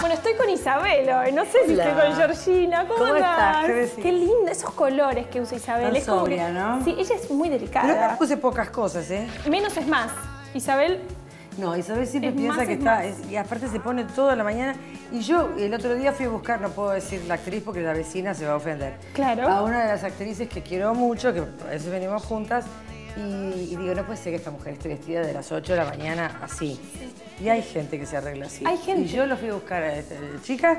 Bueno, estoy con Isabel hoy. No sé si Hola. estoy con Georgina. ¿Cómo, ¿Cómo estás? ¿Qué? Qué lindo esos colores que usa Isabel. Tan Es como sobria, que- ¿no? Sí, ella es muy Pero delicada. me puse pocas cosas, ¿eh? Menos es más. Isabel, No, Isabel siempre Es piensa que es está. es- y aparte se pone toda la mañana. Y yo el otro día fui a buscar, no puedo decir la actriz porque la vecina se va a ofender. Claro. A una de las actrices que quiero mucho, que a veces venimos juntas. Y, y digo, no puede ser que esta mujer esté vestida de las 8 de la mañana así. Y hay gente que se arregla así. Hay gente. Y yo lo fui a buscar a esta chica,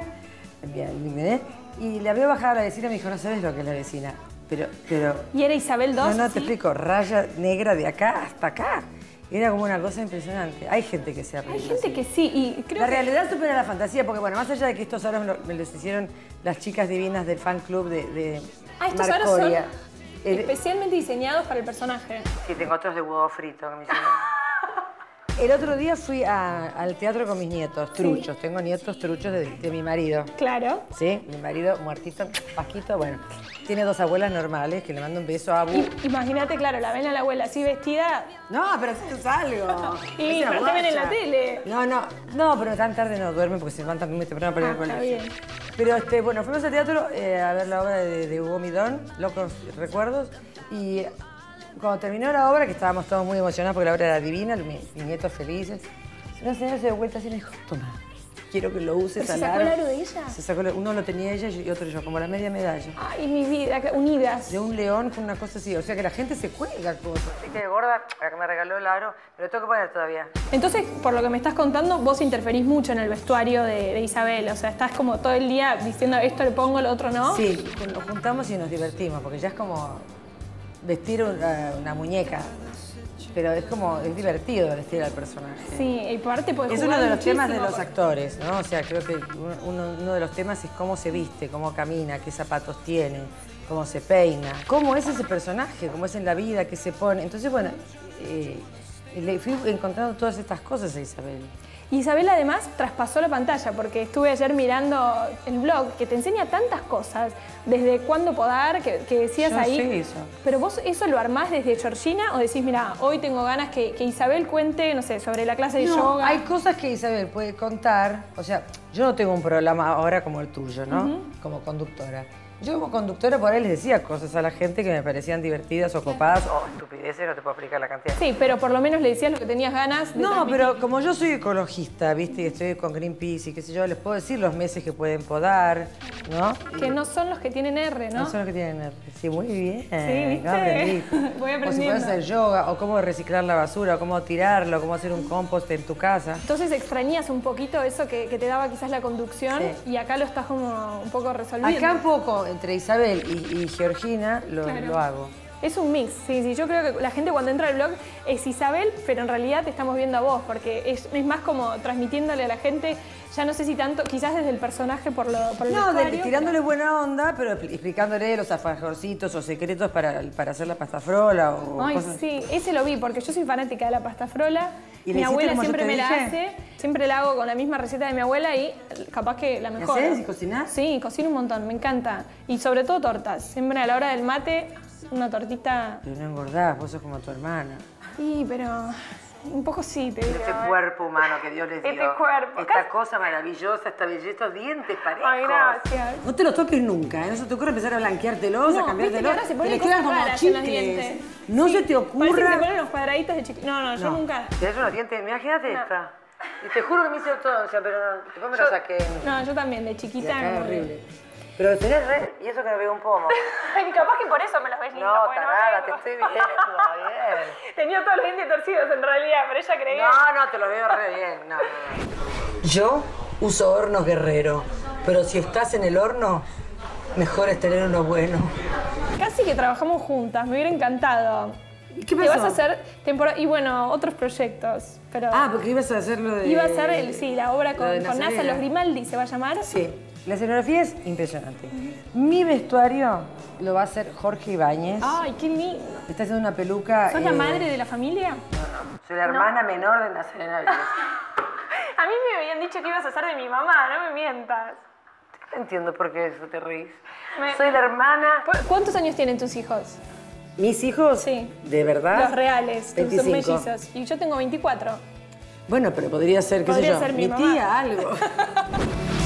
bien, y la veo bajar a la vecina y me dijo, no sabes lo que es la vecina. Pero, pero y era Isabel 2. no, no, te explico, raya negra de acá hasta acá. Era como una cosa impresionante. Hay gente que se arregla Hay gente así. que sí. Y creo La que realidad supera la fantasía, porque bueno, más allá de que estos aros me lo- me los hicieron las chicas divinas del fan club de, de Ah, estos aros son Marcoria. Especialmente diseñados para el personaje. Sí, tengo otros de huevo frito que me hicieron. El otro día fui a- al teatro con mis nietos, truchos. Tengo nietos truchos de, de mi marido. Claro. Sí, mi marido muertito, Pasquito, bueno. Tiene dos abuelas normales, que le mando un beso a Abu. Imagínate, claro, la ven a la abuela así vestida. No, pero es algo. Y, Es una pero te ven en la guacha. tele. No, no, no, pero tan tarde no duermen porque se levantan muy temprano para ir Ah, al está colegio. bien. Pero este, bueno, fuimos al teatro eh, a ver la obra de, Hugo Midón, Locos Recuerdos, y cuando terminó la obra, que estábamos todos muy emocionados porque la obra era divina, mi- mis nietos felices, una señora se dio vuelta así y me dijo, toma, quiero que lo uses ¿Pero al se sacó aro". el aro de ella? Se sacó, el- uno lo tenía ella y otro yo, como la media medalla. Ay, mi vida, unidas. De un león con una cosa así, o sea que la gente se cuelga cosas. Así que gorda, la que me regaló el aro, pero lo tengo que poner todavía. Entonces, por lo que me estás contando, vos interferís mucho en el vestuario de, de Isabel. O sea, estás como todo el día diciendo esto le pongo, lo otro no. Sí, nos juntamos y nos divertimos, porque ya es como vestir una, una muñeca. Pero es como, es divertido vestir al personaje. Sí, y aparte puedes Es jugar uno de los temas de los actores, ¿no? O sea, creo que uno, uno- uno de los temas es cómo se viste, cómo camina, qué zapatos tiene, cómo se peina, cómo es ese personaje, cómo es en la vida, qué se pone. Entonces, bueno, eh, le fui encontrando todas estas cosas a Isabel. Y Isabel además traspasó la pantalla porque estuve ayer mirando el blog que te enseña tantas cosas, desde cuándo podar, que, que decías Yo ahí. sé eso. Pero vos eso lo armás desde Georgina o decís, mira, hoy tengo ganas que, que Isabel cuente, no sé, sobre la clase de No, yoga. hay cosas que Isabel puede contar. O sea, yo no tengo un programa ahora como el tuyo, ¿no? Como conductora. Yo como conductora por ahí les decía cosas a la gente que me parecían divertidas o copadas o estupideces, no te puedo explicar la cantidad. Sí, pero por lo menos le decías lo que tenías ganas de No, transmitir. pero como yo soy ecologista, viste, y estoy con Greenpeace y qué sé yo, les puedo decir los meses que pueden podar, ¿no? Que no son los que tienen R, ¿no? No son los que tienen R. Sí, muy bien. ¿viste? ¿no? Voy O si aprendiendo. puedes hacer yoga, o cómo reciclar la basura, o cómo tirarlo, o cómo hacer un compost en tu casa. Entonces extrañas un poquito eso que, que te daba quizás la conducción Sí. y acá lo estás como un poco resolviendo. Acá un poco, entre Isabel y, y Georgina, lo, Claro. lo hago. Es un mix, sí, sí. Yo creo que la gente cuando entra al blog es Isabel, pero en realidad te estamos viendo a vos, porque es, es más como transmitiéndole a la gente, ya no sé si tanto, quizás desde el personaje por, lo, por el No, de- tirándole buena onda, pero expli- explicándole los alfajorcitos o secretos para, para hacer la pasta frola o Ay, cosas. sí, ese lo vi, porque yo soy fanática de la pasta frola. ¿Y Mi abuela siempre te me la hace, siempre la hago con la misma receta de mi abuela y capaz que la mejor. haces y cocinás? Sí, cocino un montón, me encanta. Y sobre todo tortas. Siempre a la hora del mate, una tortita. Pero no engordás, vos sos como tu hermana. Sí, pero un poco sí, te digo. Este cuerpo humano que Dios les dio. Este cuerpo. Esta cosa maravillosa, esta belleza, estos dientes parejos. Ay, gracias. No te los toques nunca, ¿eh? no se te ocurre empezar a blanqueártelos, No, a cambiártelos. ahora se ponen cosas quedan como dientes. No Sí, se te Parece que se ocurra. ponen los cuadraditos de chiquito. No, no, yo No. nunca. Tenés unos dientes, imagínate No. esta. Y te juro que me hice ortodoncia, pero no, después me lo saqué. No, yo también, de Y chiquita. que- horrible. Pero tenés re... Y eso que no veo un pomo. Ay, capaz que por eso me los ves lindos. No, tarada, te estoy viendo bien. Tenía todos los dientes torcidos en realidad, pero ella creía. No, no, te lo veo re bien. No, no, no. Yo uso hornos guerrero, pero si estás en el horno, mejor es tener uno bueno. Casi que trabajamos juntas, me hubiera encantado. ¿Qué Y vas a hacer temporada. Y bueno, otros proyectos. Pero Ah, porque ibas a hacerlo de... iba a ser el, sí, la obra con, lo con NASA, los Grimaldi se va a llamar. Sí, la escenografía es impresionante. Mi vestuario lo va a hacer Jorge Ibáñez. Ay, qué lindo. Está haciendo una peluca... ¿Sos la eh, madre de la familia? Soy la hermana menor de Nazarena. A mí me habían dicho que ibas a ser de mi mamá, no me mientas. No entiendo por qué eso te reís. Me- Soy la hermana... ¿Cu- ¿Cuántos años tienen tus hijos? ¿Mis hijos? Sí. ¿De verdad? Los reales, tus 25. mellizos. Y yo tengo 24. Bueno, pero podría ser, qué sé Podría yo, ser mi mi tía, algo.